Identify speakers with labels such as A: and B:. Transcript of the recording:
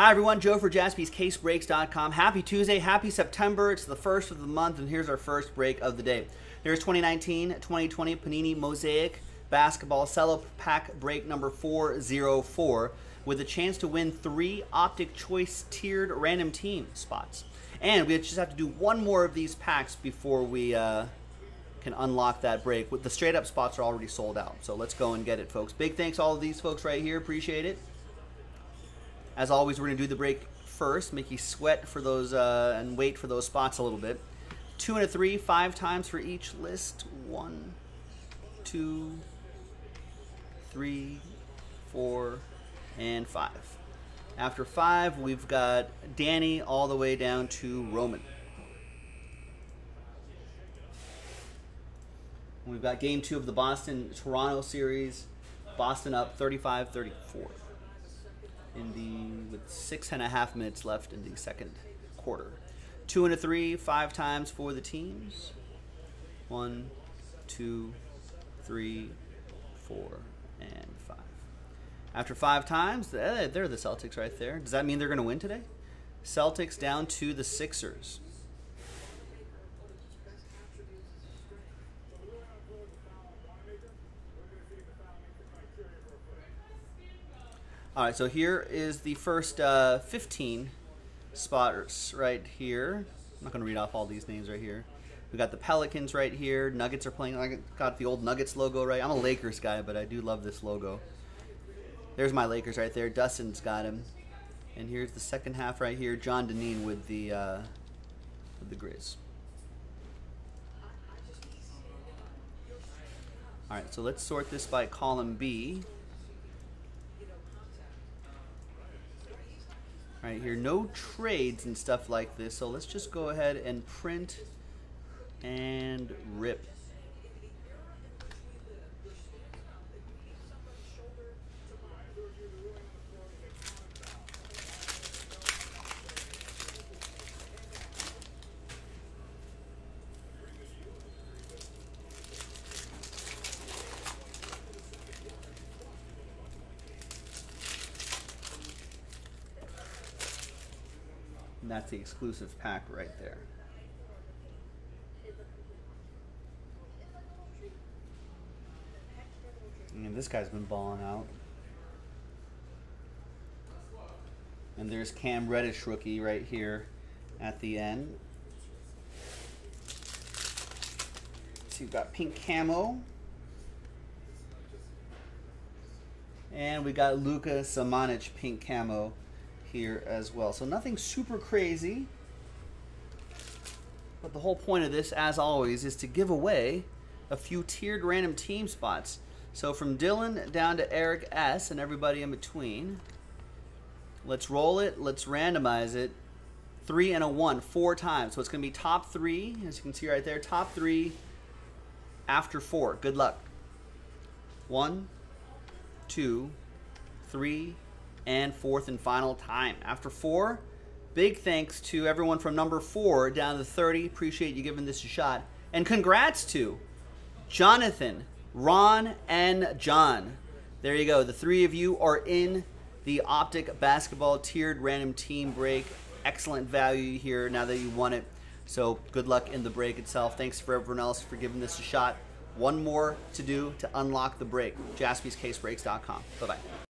A: Hi everyone, Joe for jaspyscasebreaks.com. Happy Tuesday, happy September. It's the first of the month, and here's our first break of the day. Here's 2019-2020 Panini Mosaic Basketball Cello Pack break number 404 with a chance to win three Optic Choice tiered random team spots. And we just have to do one more of these packs before we uh, can unlock that break. The straight up spots are already sold out, so let's go and get it, folks. Big thanks to all of these folks right here. Appreciate it. As always, we're going to do the break first, make you sweat for those uh, and wait for those spots a little bit. Two and a three, five times for each list. One, two, three, four, and five. After five, we've got Danny all the way down to Roman. We've got game two of the Boston Toronto series. Boston up 35 34 in the with six and a half minutes left in the second quarter. Two and a three, five times for the teams. One, two, three, four, and five. After five times, eh, they're the Celtics right there. Does that mean they're going to win today? Celtics down to the Sixers. All right, so here is the first uh, 15 spotters right here. I'm not going to read off all these names right here. We got the Pelicans right here. Nuggets are playing. I got the old Nuggets logo right. I'm a Lakers guy, but I do love this logo. There's my Lakers right there. Dustin's got him. And here's the second half right here. John Deneen with the uh, with the Grizz. All right, so let's sort this by column B. right here. No trades and stuff like this. So let's just go ahead and print and rip. And that's the exclusive pack right there. And this guy's been balling out. And there's Cam Reddish rookie right here at the end. So you've got pink camo. And we got Luka Samanic pink camo here as well. So nothing super crazy. But the whole point of this, as always, is to give away a few tiered random team spots. So from Dylan down to Eric S. and everybody in between. Let's roll it. Let's randomize it. Three and a one, four times. So it's going to be top three, as you can see right there. Top three after four. Good luck. One, two, three, and fourth and final time. After four, big thanks to everyone from number four down to 30. Appreciate you giving this a shot. And congrats to Jonathan, Ron, and John. There you go. The three of you are in the Optic Basketball Tiered Random Team Break. Excellent value here now that you won it. So good luck in the break itself. Thanks for everyone else for giving this a shot. One more to do to unlock the break. JaspysCaseBreaks.com. Bye-bye.